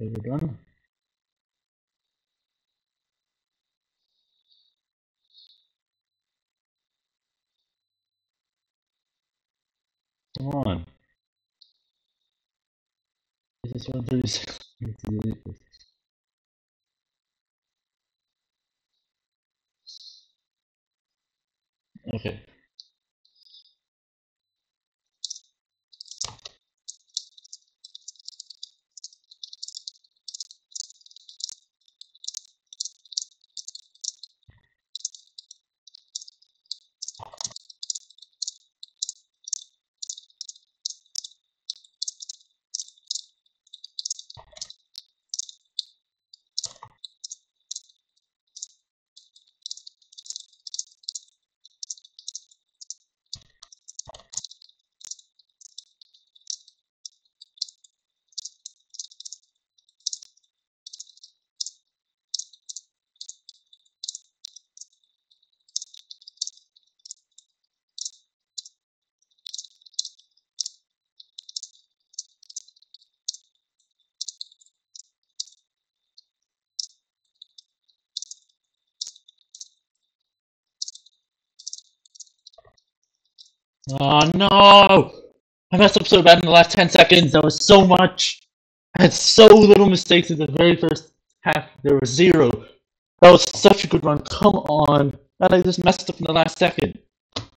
Done? Come on. This is what there is. Okay. Oh no! I messed up so bad in the last 10 seconds. That was so much. I had so little mistakes in the very first half. There was zero. That was such a good run. Come on. And I just messed up in the last second.